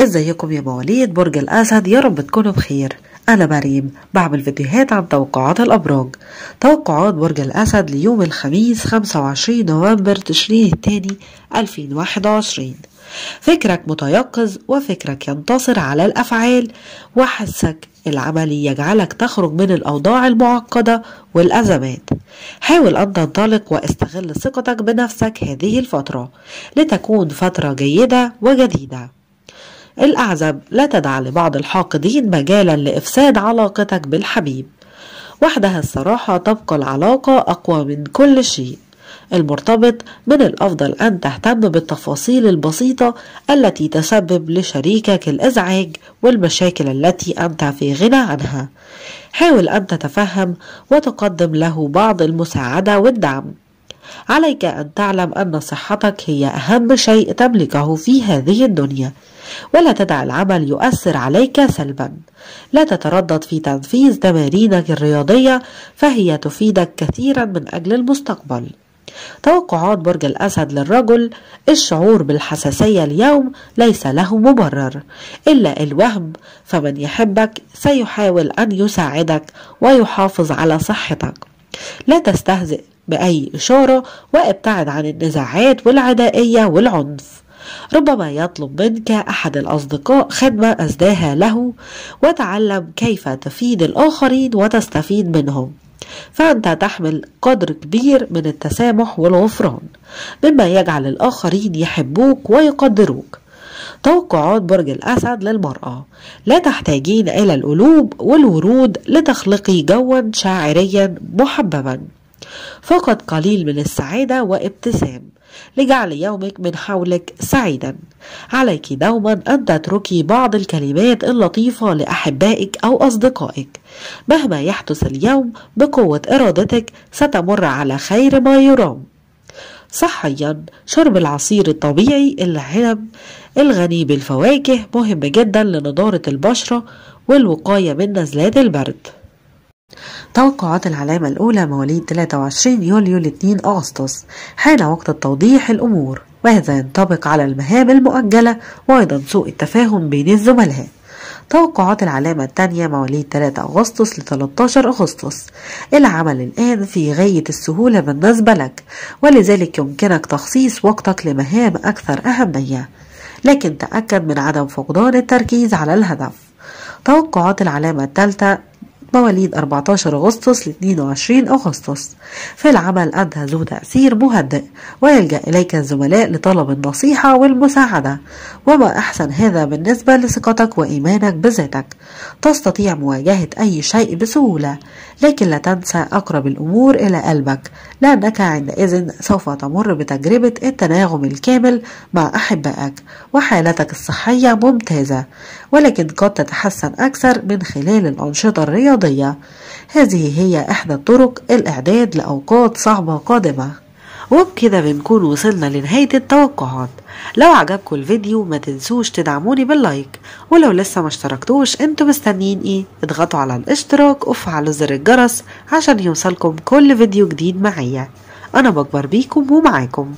إزيكم يا مواليد برج الأسد يا رب تكونوا بخير. أنا مريم بعمل فيديوهات عن توقعات الأبراج. توقعات برج الأسد ليوم الخميس 25 نوفمبر تشرين الثاني 2021 فكرك متيقظ وفكرك ينتصر على الأفعال. وحسك العملي يجعلك تخرج من الأوضاع المعقدة والأزمات. حاول أن تنطلق واستغل ثقتك بنفسك هذه الفترة لتكون فترة جيدة وجديدة. الأعزب لا تدع لبعض الحاقدين مجالا لإفساد علاقتك بالحبيب. وحدها الصراحة تبقى العلاقة أقوى من كل شيء. المرتبط من الأفضل أن تهتم بالتفاصيل البسيطة التي تسبب لشريكك الإزعاج والمشاكل التي أنت في غنى عنها. حاول أن تتفهم وتقدم له بعض المساعدة والدعم. عليك أن تعلم أن صحتك هي أهم شيء تملكه في هذه الدنيا. ولا تدع العمل يؤثر عليك سلبا. لا تتردد في تنفيذ تمارينك الرياضية فهي تفيدك كثيرا من أجل المستقبل. توقعات برج الأسد للرجل الشعور بالحساسية اليوم ليس له مبرر إلا الوهم فمن يحبك سيحاول أن يساعدك ويحافظ على صحتك. لا تستهزئ بأي إشارة وابتعد عن النزاعات والعدائية والعنف. ربما يطلب منك أحد الأصدقاء خدمة أسداها له وتعلم كيف تفيد الآخرين وتستفيد منهم. فأنت تحمل قدر كبير من التسامح والغفران مما يجعل الآخرين يحبوك ويقدروك. توقعات برج الأسد للمرأة لا تحتاجين إلى القلوب والورود لتخلقي جوا شاعريا محببا. فقط قليل من السعادة وابتسام. لجعل يومك من حولك سعيدا. عليك دوما أن تتركي بعض الكلمات اللطيفة لأحبائك أو أصدقائك. مهما يحدث اليوم بقوة إرادتك ستمر على خير ما يرام. صحيا شرب العصير الطبيعي العنب. الغني بالفواكه مهم جدا لنضارة البشرة والوقاية من نزلات البرد. توقعات العلامة الأولى مواليد 23 يوليو ل 2 أغسطس حان وقت توضيح الأمور وهذا ينطبق على المهام المؤجلة وأيضا سوء التفاهم بين الزملاء. توقعات العلامة الثانية مواليد 3 أغسطس ل 13 أغسطس. العمل الآن في غاية السهولة بالنسبة لك ولذلك يمكنك تخصيص وقتك لمهام أكثر أهمية. لكن تأكد من عدم فقدان التركيز على الهدف. توقعات العلامة الثالثة مواليد 14 أغسطس ل 22 أغسطس. في العمل أنت ذو تأثير مهدئ ويلجأ إليك الزملاء لطلب النصيحة والمساعدة. وما أحسن هذا بالنسبة لثقتك وإيمانك بذاتك. تستطيع مواجهة أي شيء بسهولة لكن لا تنسى أقرب الأمور إلى قلبك. لأنك عندئذ سوف تمر بتجربة التناغم الكامل مع أحبائك وحالتك الصحية ممتازة. ولكن قد تتحسن أكثر من خلال الأنشطة الرياضية هذه هي إحدى الطرق الإعداد لأوقات صعبة قادمة. وبكده بنكون وصلنا لنهاية التوقعات. لو عجبكم الفيديو ما تنسوش تدعموني باللايك. ولو لسه ما اشتركتوش أنتوا مستنيين إيه اضغطوا على الاشتراك وفعلوا زر الجرس عشان يوصلكم كل فيديو جديد معايا. أنا بكبر بيكم ومعاكم.